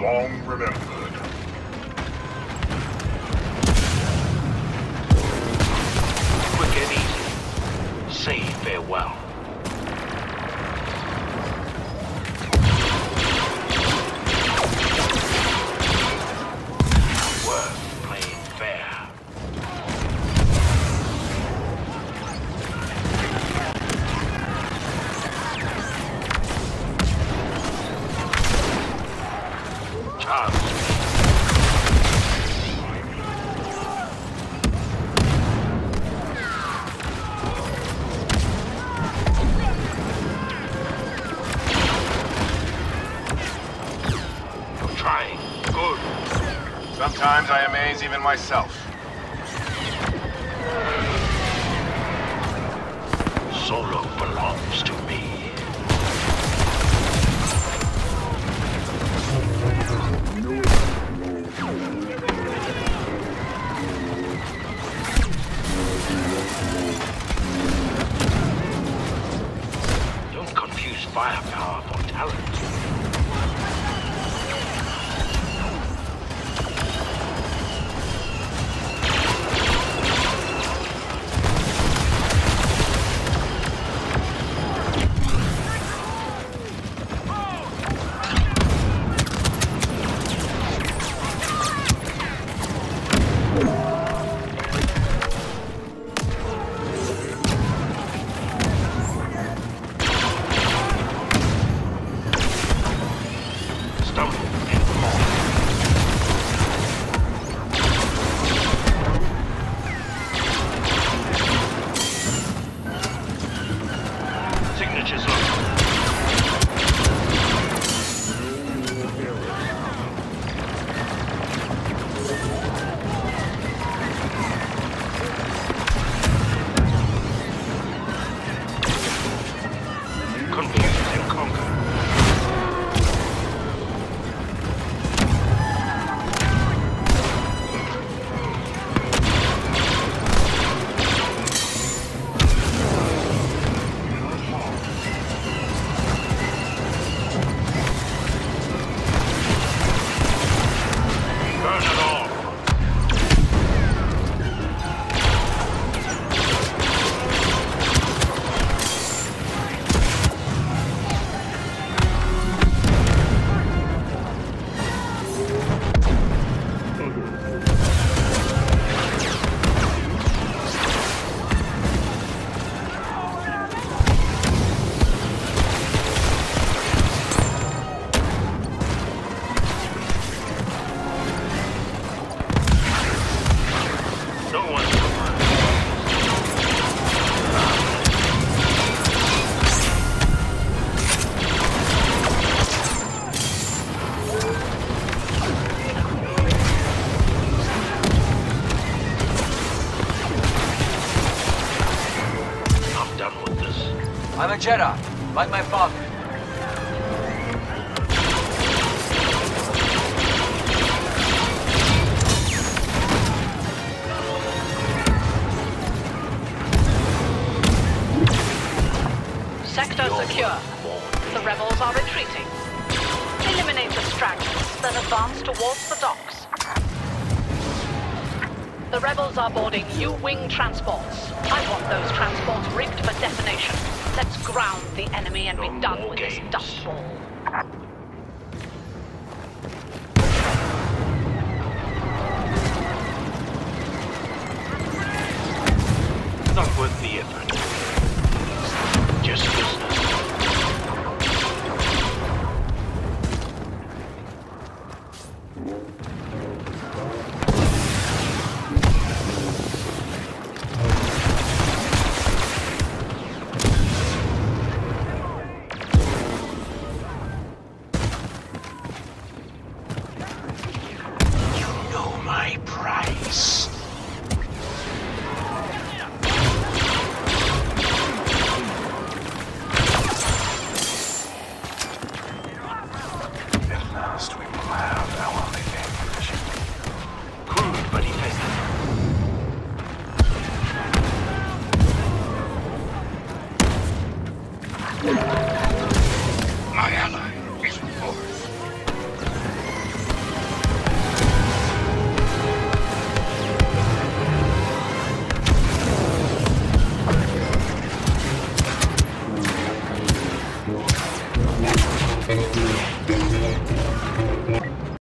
long remembered. Sometimes even myself. Solo belongs to me. Don't confuse firepower for talent. I'm a Jedi, like my father. Sector secure. The rebels are retreating. Eliminate distractions, then advance towards the docks. The rebels are boarding U-wing transports. I want those transports rigged for detonation. Let's ground the enemy and be done with this games. dust ball. Not worth the effort. Just business. Maiana.